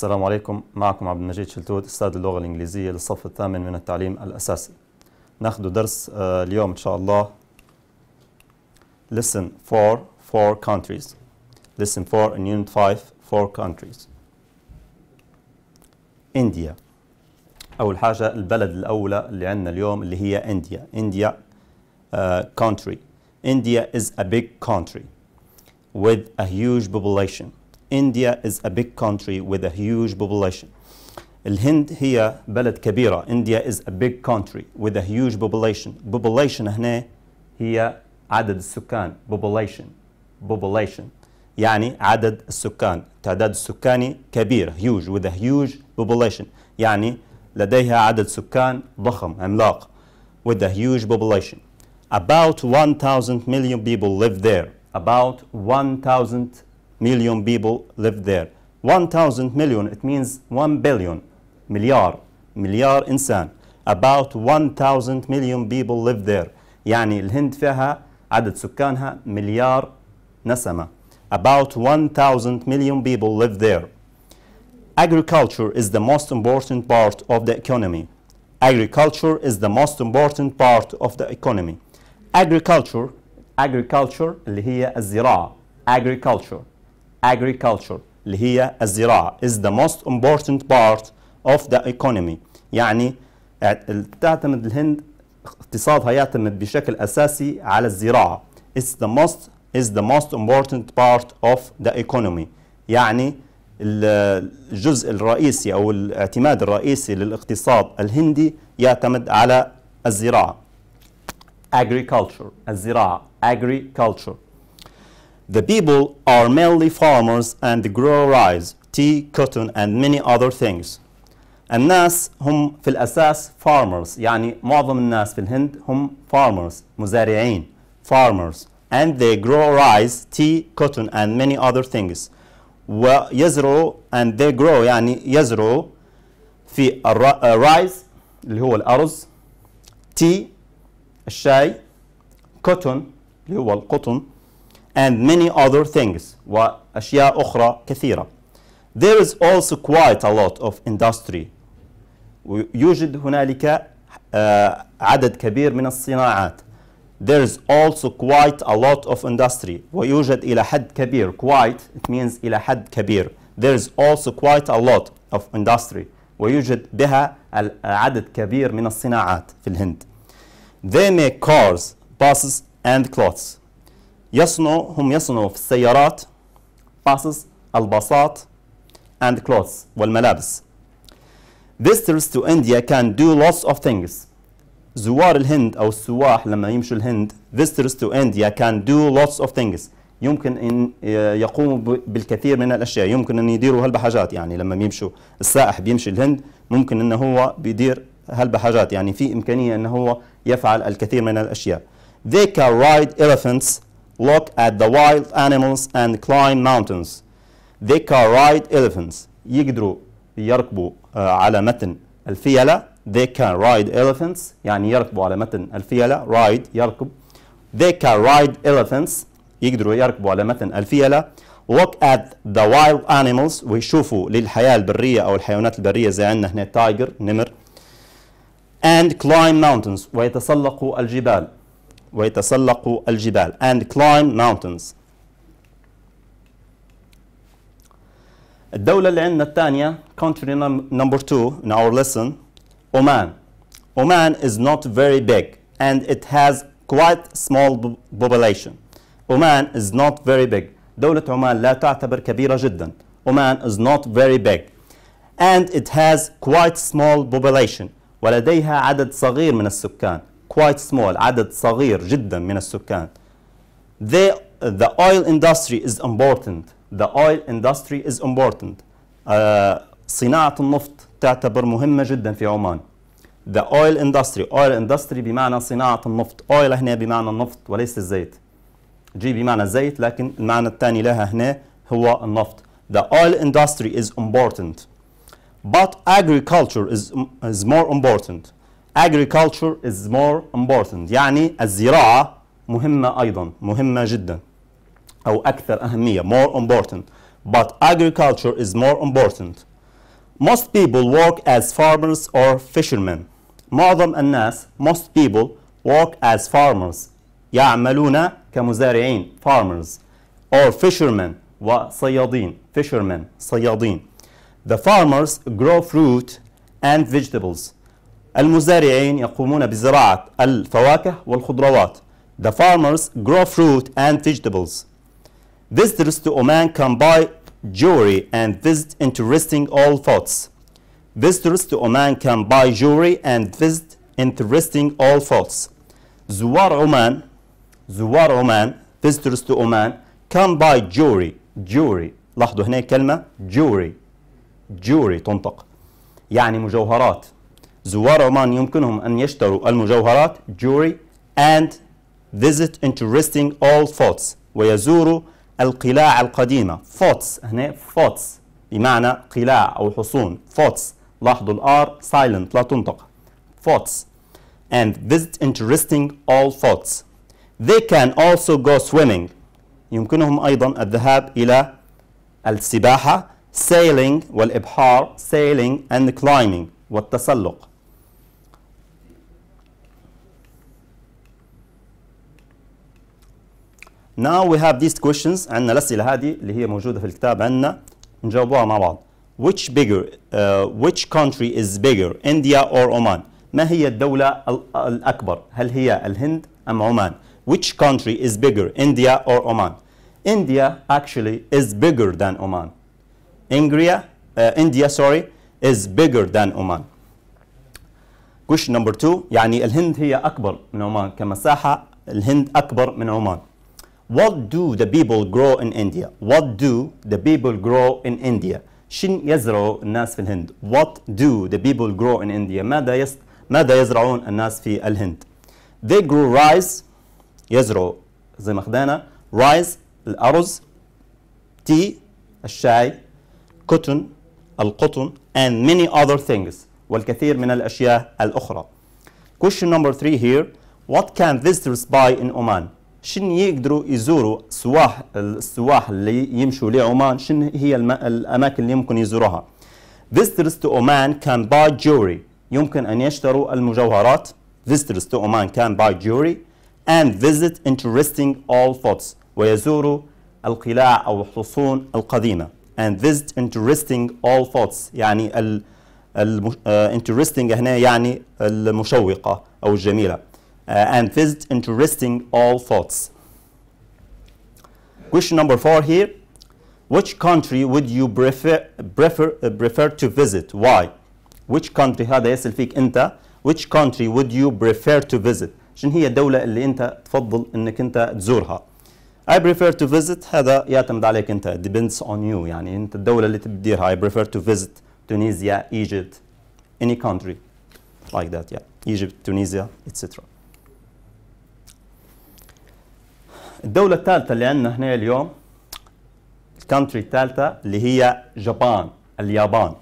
السلام عليكم. معكم عبد المجيد شلتوت أستاذ اللغة الإنجليزية للصف الثامن من التعليم الأساسي. ناخذ درس آه، اليوم إن شاء الله. Listen for four countries. Listen for in unit 5 four countries. India. أول حاجة البلد الأولى اللي عندنا اليوم اللي هي انديا انديا uh, country. India is a big country with a huge population. India is a big country with a huge population. الهند هي بلد كبيرة. India is a big country with a huge population. Population هنا هي عدد السكان. Population. Population. يعني عدد السكان. تعداد السكاني كبير. Huge with a huge population. يعني لديها عدد سكان ضخم عملاق. With a huge population. About 1,000 million people live there. About 1,000 million people live there 1000 million it means 1 billion مليار مليار إنسان about 1000 million people live there يعني الهند فيها عدد سكانها مليار نسمة about 1000 million people live there agriculture is the most important part of the economy agriculture is the most important part of the economy agriculture agriculture اللي هي الزراعة agriculture Agriculture اللي هي الزراعة is the most important part of the economy. يعني تعتمد الهند اقتصادها يعتمد بشكل أساسي على الزراعة. Is the most is the most important part of the economy. يعني الجزء الرئيسي أو الاعتماد الرئيسي للاقتصاد الهندي يعتمد على الزراعة. Agriculture الزراعة. Agriculture. The people are mainly farmers and grow rice, tea, cotton and many other things. الناس هم في الأساس farmers يعني معظم الناس في الهند هم farmers مزارعين farmers and they grow rice, tea, cotton and many other things. ويزرعوا and they grow يعني يزرعوا في الرايز اللي هو الأرز tea الشاي cotton اللي هو القطن and many other things وأشياء أخرى كثيرة. There is also quite a lot of industry. يوجد هنالك عدد كبير من الصناعات. There is also quite a lot of industry. ويوجد إلى حد كبير. Quite it means إلى حد كبير. There is also quite a lot of industry. ويوجد بها عدد كبير من الصناعات في الهند. They make cars, buses and clothes. يصنعوا هم يصنعوا في السيارات buses الباصات and clothes والملابس. Visitors to India can do lots of things. زوار الهند أو السواح لما يمشوا الهند Visitors to India can do lots of things. يمكن أن يقوموا بالكثير من الأشياء. يمكن أن يديروا هالبحاجات. يعني لما بيمشوا السائح بيمشي الهند ممكن أنه هو بيدير هالبحاجات. يعني في إمكانية أنه هو يفعل الكثير من الأشياء. They can ride elephants look at the wild animals and climb mountains. They can ride elephants. يقدروا يركبوا على متن الفيلة. They can ride elephants. يعني يركبوا على متن الفيلة. Ride يركب. They can ride elephants. يقدروا يركبوا على متن الفيلة. Look at the wild animals ويشوفوا للحياة البرية أو الحيوانات البرية زي عندنا هنا تايجر نمر. And climb mountains ويتسلقوا الجبال. ويتسلقوا الجبال and climb mountains الدولة اللي عندنا الثانية country number two in our lesson Oman Oman is not very big and it has quite small population Oman is not very big دولة عمان لا تعتبر كبيرة جدا Oman is not very big and it has quite small population ولديها عدد صغير من السكان quite small عدد صغير جدا من السكان the, the oil industry is important the oil industry is important uh, صناعة النفط تعتبر مهمة جدا في عمان the oil industry oil industry بمعنى صناعة النفط oil هنا بمعنى النفط وليس الزيت جي بمعنى زيت لكن المعنى الثاني لها هنا هو النفط the oil industry is important but agriculture is, is more important agriculture is more important يعني الزراعة مهمة أيضا مهمة جدا أو أكثر أهمية more important but agriculture is more important most people work as farmers or fishermen معظم الناس most people work as farmers يعملون كمزارعين farmers or fishermen وصيادين fishermen صيادين the farmers grow fruit and vegetables المزارعين يقومون بزراعة الفواكه والخضروات the farmers grow fruit and vegetables visitors to Oman can buy jewelry and visit interesting old forts visitors to Oman can buy jewelry and visit interesting old forts زوار عمان زوار عمان visitors to Oman can buy jewelry jewelry لاحظوا هنا كلمة jewelry jewelry تنطق يعني مجوهرات زوار عمان يمكنهم أن يشتروا المجوهرات jewelry and visit interesting old forts ويزوروا القلاع القديمة forts هنا forts بمعنى قلاع أو حصون forts لاحظوا الآر silent لا تنطق forts and visit interesting old forts they can also go swimming يمكنهم أيضا الذهاب إلى السباحة sailing والإبحار sailing and climbing والتسلق Now we have these questions عندنا الأسئلة هذه اللي هي موجودة في الكتاب عندنا نجاوبوها مع بعض which bigger uh, which country is bigger India or Oman ما هي الدولة ال- الأكبر هل هي الهند أم عمان which country is bigger India or Oman India actually is bigger than Oman India uh, India sorry is bigger than Oman question number two يعني الهند هي أكبر من عمان كمساحة الهند أكبر من عمان What do the people grow in India? What do the people grow in India? شن يزرعوا الناس في الهند؟ What do the people grow in India? ماذا يس ماذا يزرعون الناس في الهند؟ They grow rice يزرعوا زي ما خدانا rice الأرز tea الشاي cotton القطن and many other things والكثير من الأشياء الأخرى. Question number three here What can visitors buy in Oman? شن يقدروا يزوروا سواح السواح اللي يمشوا لعمان شن هي الم... الأماكن اللي يمكن يزوروها؟ Visitors to Oman can buy jewelry. يمكن أن يشتروا المجوهرات. Visitors to Oman can buy jewelry and visit interesting old forts ويزوروا القلاع أو الحصون القديمة. And visit interesting old forts. يعني ال... المش... uh, interesting هنا يعني المشوقة أو الجميلة. uh, and visit interesting old forts. Question number four here. Which country would you prefer prefer uh, prefer to visit? Why? Which country هذا يسأل فيك أنت which country would you prefer to visit? شنو هي الدولة اللي أنت تفضل أنك أنت تزورها؟ I prefer to visit هذا يعتمد عليك أنت depends on you يعني أنت الدولة اللي تبديرها I prefer to visit Tunisia, Egypt, any country like that yeah Egypt, Tunisia, etc. الدولة الثالثة اللي عندنا هنا اليوم الكونتري الثالثة اللي هي جابان اليابان.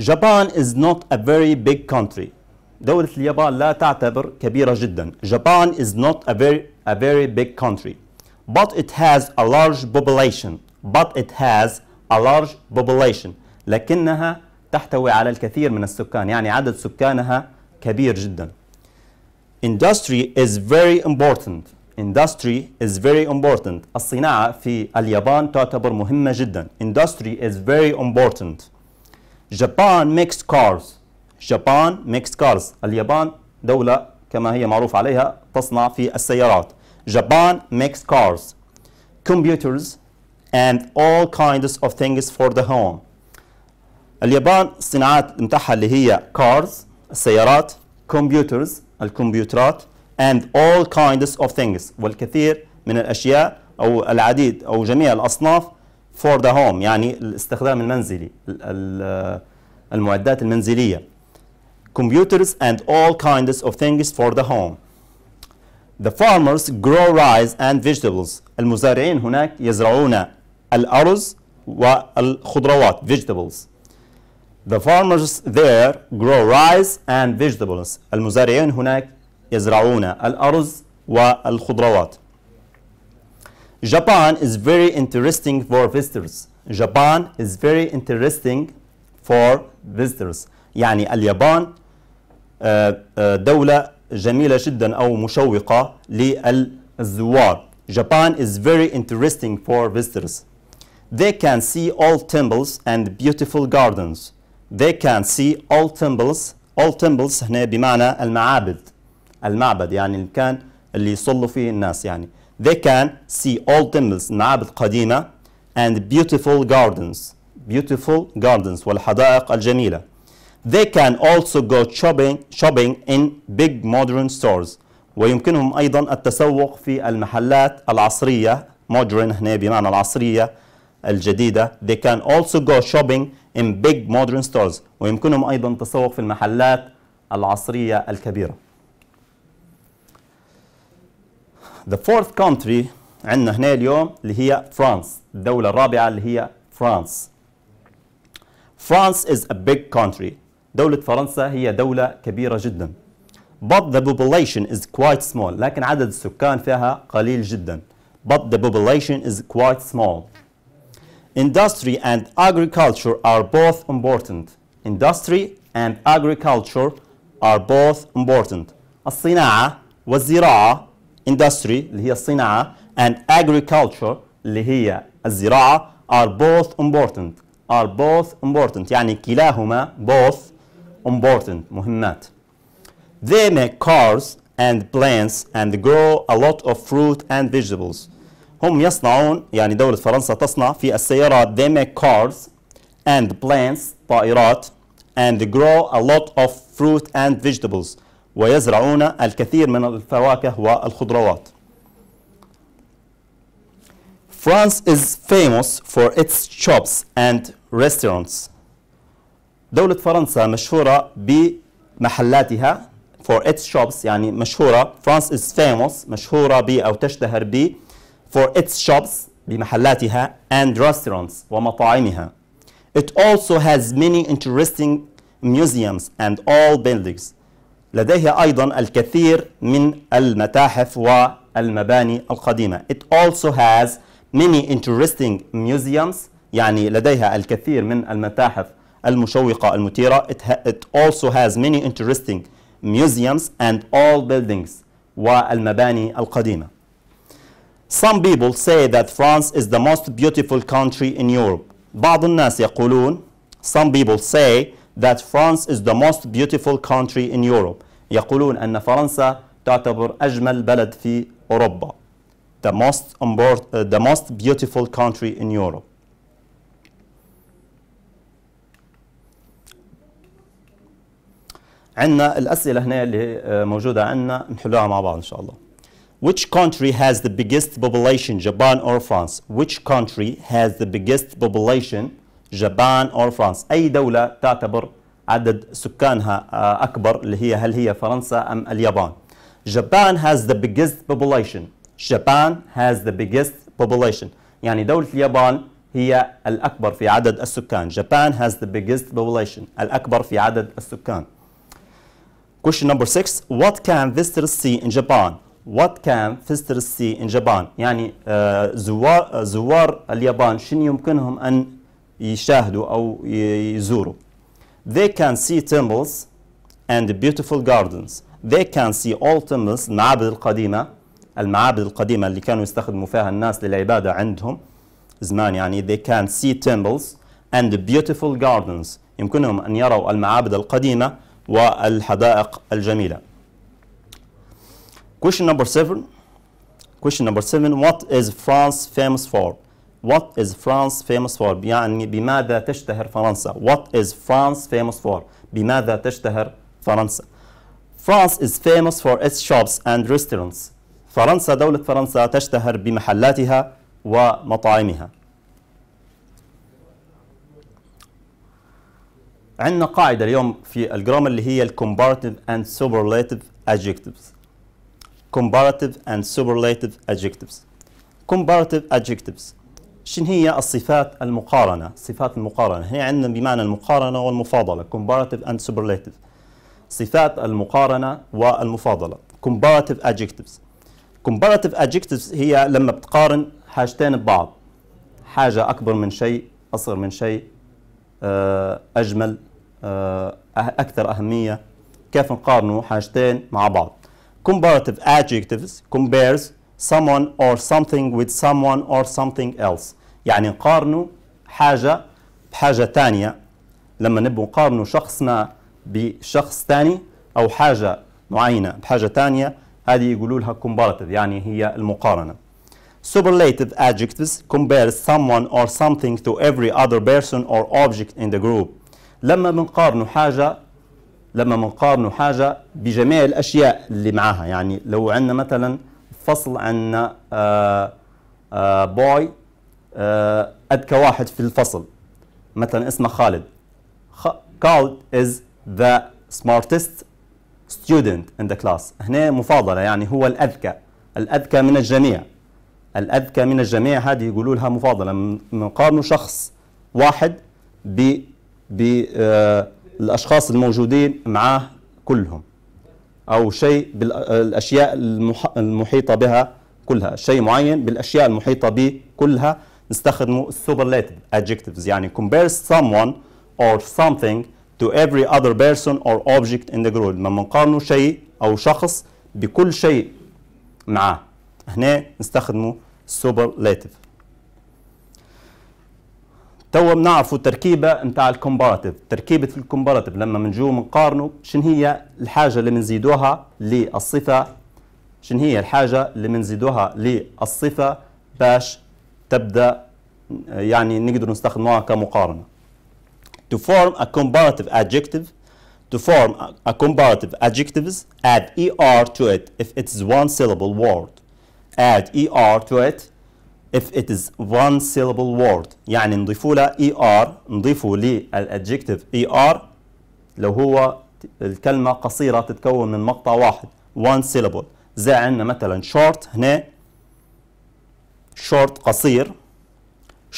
Japan is not a very big country. دولة اليابان لا تعتبر كبيرة جدا. Japan is not a very a very big country. But it has a large population. But it has a large population. لكنها تحتوي على الكثير من السكان. يعني عدد سكانها كبير جدا. Industry is very important. Industry is very important. الصناعة في اليابان تعتبر مهمة جدا. Industry is very important. Japan makes cars. Japan makes cars. اليابان دولة كما هي معروف عليها تصنع في السيارات. Japan makes cars. Computers and all kinds of things for the home. اليابان الصناعات متاعها اللي هي cars السيارات computers الكمبيوترات and all kinds of things والكثير من الأشياء أو العديد أو جميع الأصناف for the home يعني الاستخدام المنزلي ال- ال- المعدات المنزلية computers and all kinds of things for the home The farmers grow rice and vegetables المزارعين هناك يزرعون الأرز والخضروات vegetables The farmers there grow rice and vegetables. المزارعين هناك يزرعون الأرز والخضروات. Japan is very interesting for visitors. Japan is very interesting for visitors يعني اليابان آه، آه، دولة جميلة جدا أو مشوقة للزوار Japan is very interesting for visitors They can see all temples and beautiful gardens They can see all temples all temples هنا بمعنى المعابد المعبد يعني المكان اللي يصلوا فيه الناس يعني. They can see all temples معابد قديمة and beautiful gardens beautiful gardens والحدائق الجميلة. They can also go shopping shopping in big modern stores. ويمكنهم أيضا التسوق في المحلات العصرية modern هنا بمعنى العصرية الجديدة. They can also go shopping in big modern stores. ويمكنهم أيضا التسوق في المحلات العصرية الكبيرة. The fourth country عندنا هنا اليوم اللي هي فرانس الدولة الرابعة اللي هي فرانس France is a big country دولة فرنسا هي دولة كبيرة جدا but the population is quite small لكن عدد السكان فيها قليل جدا but the population is quite small industry and agriculture are both important industry and agriculture are both important الصناعة والزراعة industry اللي هي الصناعة and agriculture اللي هي الزراعة are both important are both important يعني كلاهما both important مهمات they make cars and plants and grow a lot of fruit and vegetables هم يصنعون يعني دولة فرنسا تصنع في السيارات they make cars and plants طائرات and grow a lot of fruit and vegetables ويزرعون الكثير من الفواكه والخضروات France is famous for its shops and restaurants. دولة فرنسا مشهورة بمحلاتها for its shops يعني مشهورة France is famous مشهورة ب أو تشتهر ب for its shops بمحلاتها and restaurants ومطاعمها. It also has many interesting museums and all buildings. لديها أيضا الكثير من المتاحف والمباني القديمة. It also has many interesting museums يعني لديها الكثير من المتاحف المشوقة المثيرة it, ha it also has many interesting museums and all buildings والمباني القديمة Some people say that France is the most beautiful country in Europe بعض الناس يقولون Some people say that France is the most beautiful country in Europe يقولون أن فرنسا تعتبر أجمل بلد في أوروبا the most, uh, the most beautiful country in Europe. عندنا الأسئلة هنا اللي موجودة عندنا نحلوها مع بعض إن شاء الله. Which country has the biggest population, Japan or France? Which country has the biggest population, Japan or France? أي دولة تعتبر عدد سكانها أكبر اللي هي هل هي فرنسا أم اليابان؟ Japan has the biggest population. Japan has the biggest population يعني دولة اليابان هي الأكبر في عدد السكان Japan has the biggest population الأكبر في عدد السكان Question number six What can visitors see in Japan? What can visitors see in Japan? يعني uh, زوار uh, زوار اليابان شنو يمكنهم أن يشاهدوا أو يزوروا They can see temples and beautiful gardens They can see all temples المعابد القديمة المعابد القديمة اللي كانوا يستخدموا فيها الناس للعبادة عندهم زمان يعني they can see temples and beautiful gardens يمكنهم أن يروا المعابد القديمة والحدائق الجميلة Question number seven Question number seven What is France famous for? What is France famous for? يعني بماذا تشتهر فرنسا? What is France famous for? بماذا تشتهر فرنسا? France is famous for its shops and restaurants. فرنسا دولة فرنسا تشتهر بمحلاتها ومطاعمها عندنا قاعدة اليوم في الجرامر اللي هي comparative and superlative adjectives comparative and superlative adjectives comparative adjectives شن هي الصفات المقارنة؟ صفات المقارنة. هي عندنا بمعنى المقارنة والمفاضلة comparative and superlative. صفات المقارنة والمفاضلة comparative adjectives. comparative adjectives هي لما بتقارن حاجتين ببعض حاجة أكبر من شيء أصغر من شيء آه، أجمل آه، أكثر أهمية. كيف نقارنوا حاجتين مع بعض؟ comparative adjectives compares someone or something with someone or something else. يعني نقارنوا حاجة بحاجة ثانية لما نبغوا نقارنوا شخص ما بشخص ثاني أو حاجة معينة بحاجة ثانية هذه يقولوا لها comparative يعني هي المقارنة. Superlative adjectives compare someone or something to every other person or object in the group. لما بنقارنوا حاجة لما بنقارنوا حاجة بجميع الأشياء اللي معاها يعني لو عندنا مثلا فصل عندنا آه آه بوي آه أذكى واحد في الفصل. مثلا اسمه خالد. Khalid is the smartest student in the class. هنا مفاضلة يعني هو الأذكى. الأذكى من الجميع. الأذكى من الجميع هذه يقولوا لها مفاضلة. بنقارنوا شخص واحد بالأشخاص الموجودين معاه كلهم. أو شيء بالأشياء المحيطة بها كلها. شيء معين بالأشياء المحيطة به كلها نستخدمه superlative adjectives يعني compare someone or something to every other person or object in the group. لما نقارنه شيء أو شخص بكل شيء معاه. هنا نستخدمه superlative تو بنعرفوا التركيبه نتاع ال comparative. تركيبة ال comparative لما بنجو بنقارنوا شن هي الحاجة اللي بنزيدوها للصفة؟ شن هي الحاجة اللي بنزيدوها للصفة باش تبدأ يعني نقدر نستخدموها كمقارنة؟ To form a comparative adjective. To form a comparative adjectives add er to it if it is one syllable word. Add er to it if it is one syllable word يعني نضيفوا له er نضيفوا للادجكتيف er لو هو الكلمة قصيرة تتكون من مقطع واحد one syllable. زي عندنا مثلا short هنا short قصير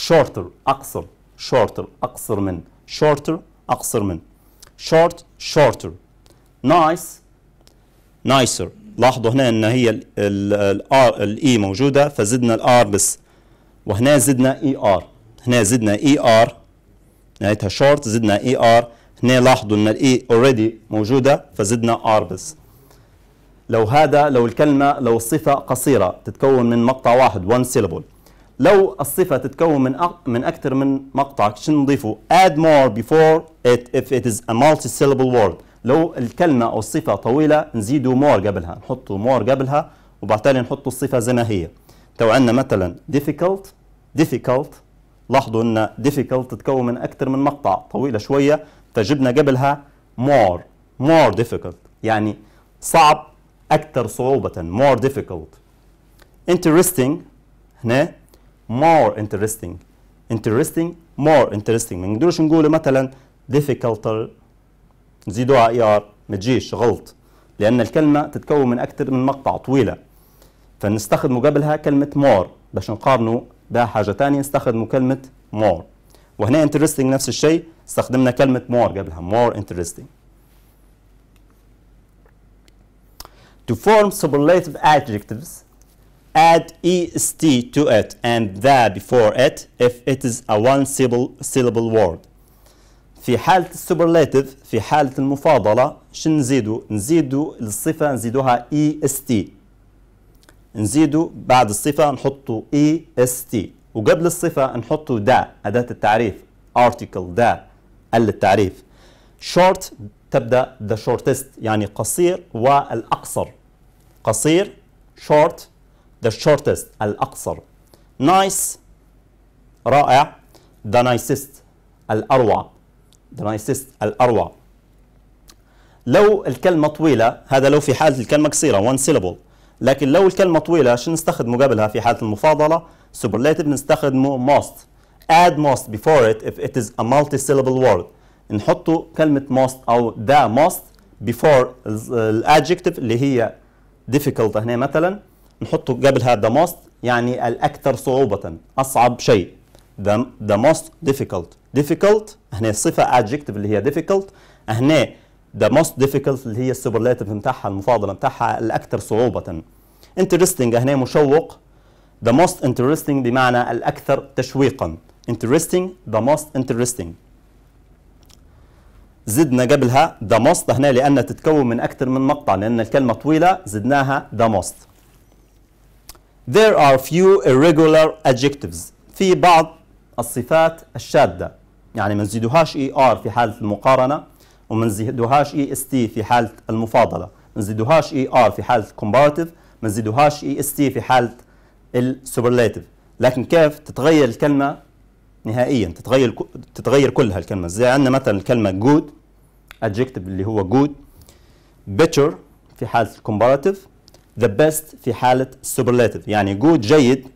shorter أقصر shorter أقصر من shorter أقصر من short shorter. Nice nicer. لاحظوا هنا إن هي ال r ال e موجودة فزدنا ال r بس وهنا زدنا er هنا زدنا er نهايتها شورت زدنا er هنا لاحظوا إن ال e already موجودة فزدنا r بس. لو هذا لو الكلمة لو الصفة قصيرة تتكون من مقطع واحد one syllable. لو الصفة تتكون من من أكثر من مقطع شنو نضيفه؟ add more before it if it is a multi-syllable word. لو الكلمة أو الصفة طويلة نزيدوا more قبلها. نحطوا more قبلها وبعدين نحطوا الصفة زي ما هي. تو عندنا مثلا difficult difficult لاحظوا إن difficult تتكون من أكثر من مقطع طويلة شوية فجبنا قبلها more more difficult يعني صعب أكثر صعوبة more difficult. Interesting هنا more interesting interesting more interesting. ما نقدرش نقول مثلا difficult نزيدوها اي ار ما تجيش غلط. لأن الكلمة تتكون من أكثر من مقطع طويلة. فنستخدم قبلها كلمة more. باش نقارنوا بحاجه ثانية نستخدم كلمة more. وهنا interesting نفس الشيء استخدمنا كلمة more قبلها. More interesting. To form superlative adjectives, add est to it and the before it if it is a one syllable, syllable word. في حالة ال superlative في حالة المفاضلة شن نزيدو الصفة نزيدوها اي نزيدو بعد الصفة نحطو E S T وقبل الصفة نحطو the أداة التعريف. Article the التعريف. Short تبدأ the shortest يعني قصير والأقصر. قصير short the shortest الأقصر. Nice رائع. The nicest الأروع. The nicest الأروع. لو الكلمة طويلة هذا لو في حالة الكلمة قصيرة one syllable. لكن لو الكلمة طويلة شو نستخدمه قبلها في حالة المفاضلة superlative نستخدمه most add most before it if it is a multi-syllable word نحطه كلمة most أو the most before ال adjective اللي هي difficult هنا مثلا نحطه قبلها the most يعني الأكثر صعوبة أصعب شيء the, the most difficult difficult هنا الصفة adjective اللي هي difficult هنا the most difficult اللي هي ال superlative بتاعها المفاضلة بتاعها الأكثر صعوبة. Interesting هنا مشوق. The most interesting بمعنى الأكثر تشويقا. Interesting the most interesting. زدنا قبلها the most هنا لأنها تتكون من أكثر من مقطع لأن الكلمة طويلة زدناها the most. There are few irregular adjectives. في بعض الصفات الشاذة. يعني ما نزيدوهاش R في حالة المقارنة. وما نزيدوهاش E S T في حالة المفاضلة. ما نزيدوهاش E R في حالة comparative ما نزيدوهاش E S T في حالة ال superlative لكن كيف تتغير الكلمة؟ نهائيا تتغير تتغير كلها الكلمة. زي عندنا مثلا الكلمة good adjective اللي هو good. better في حالة ال comparative the best في حالة ال superlative يعني good جيد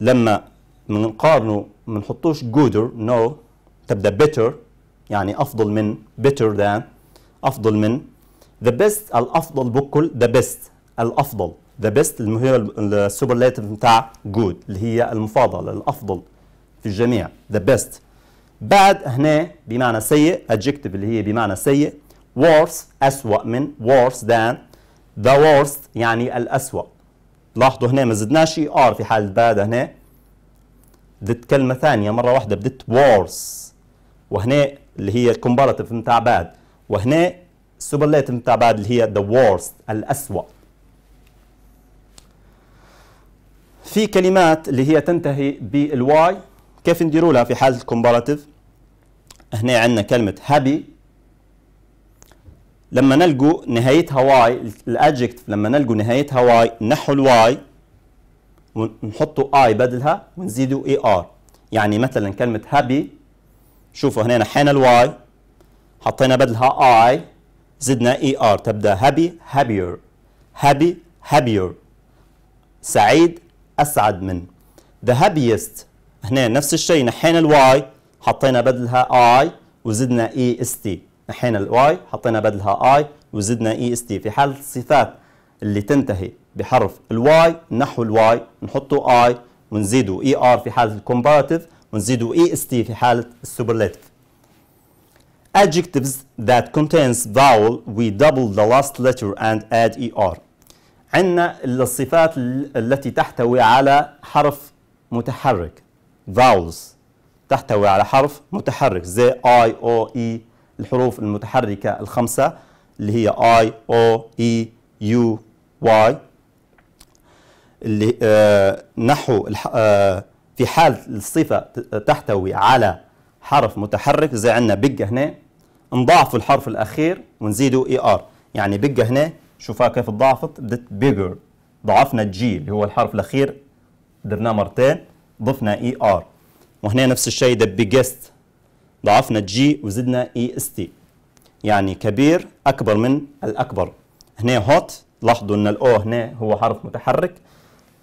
لما بنقارنه ما نحطوش gooder no. تبدأ better. يعني أفضل من better than أفضل من the best الأفضل بكل the best الأفضل. the best اللي هي ال superlative بتاع good اللي هي المفاضلة الأفضل في الجميع. the best. bad هنا بمعنى سيء adjective اللي هي بمعنى سيء worse أسوأ من worse than. the worst يعني الأسوأ. لاحظوا هنا ما زدناش R في حالة bad هنا. بدت كلمة ثانية مرة واحدة بدت worse. وهنا اللي هي ال comparative بتاع bad. وهنا ال superlative بتاع bad اللي هي the worst الأسوأ. في كلمات اللي هي تنتهي بال Y كيف نديروا لها في حالة ال comparative هنا عندنا كلمة happy. لما نلقوا نهايتها Y ال adjective لما نلقوا نهايتها Y نحو ال Y ونحطوا I بدلها ونزيدوا E R يعني مثلا كلمة happy شوفوا هنا نحينا ال Y حطينا بدلها I زدنا E R تبدأ happy happier. Happy happier. سعيد أسعد من. The happiest. هنا نفس الشيء نحينا ال Y حطينا بدلها I وزدنا E S T نحينا ال Y حطينا بدلها I وزدنا E S T في حاله الصفات اللي تنتهي بحرف ال Y نحو ال Y نحطه I ونزيدوا E R في حاله ال comparative ونزيدوا E S T في حالة ال superlative adjectives that contains vowel we double the last letter and add er عندنا الصفات التي تحتوي على حرف متحرك. Vowels تحتوي على حرف متحرك. زي I O E الحروف المتحركة الخمسة اللي هي I O E U Y. اللي آه نحو آه في حال الصفة تحتوي على حرف متحرك زي عندنا big هنا نضاعفوا الحرف الأخير ونزيدوا E R. يعني big هنا شوفها كيف تضاعفت بدت bigger ضعفنا ال G اللي هو الحرف الأخير درناه مرتين ضفنا E R. وهنا نفس الشيء the biggest ضعفنا ال G وزدنا E S T. يعني كبير أكبر من الأكبر. هنا hot لاحظوا إن ال O هنا هو حرف متحرك.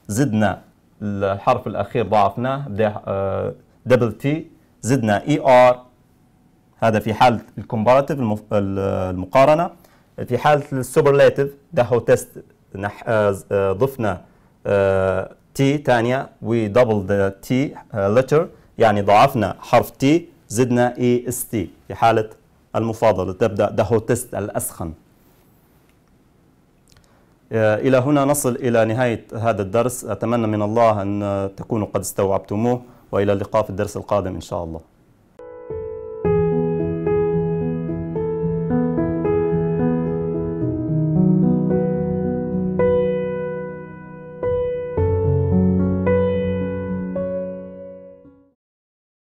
زدنا الحرف الأخير ضاعفناه double T زدنا E R هذا في حالة ال comparative المقارنة. في حالة ال superlative the hottest ضفنا T ثانية we double the T letter يعني ضاعفنا حرف T زدنا E S T في حالة المفاضلة تبدأ the hottest الأسخن. إلى هنا نصل إلى نهاية هذا الدرس. أتمنى من الله أن تكونوا قد استوعبتموه وإلى اللقاء في الدرس القادم إن شاء الله.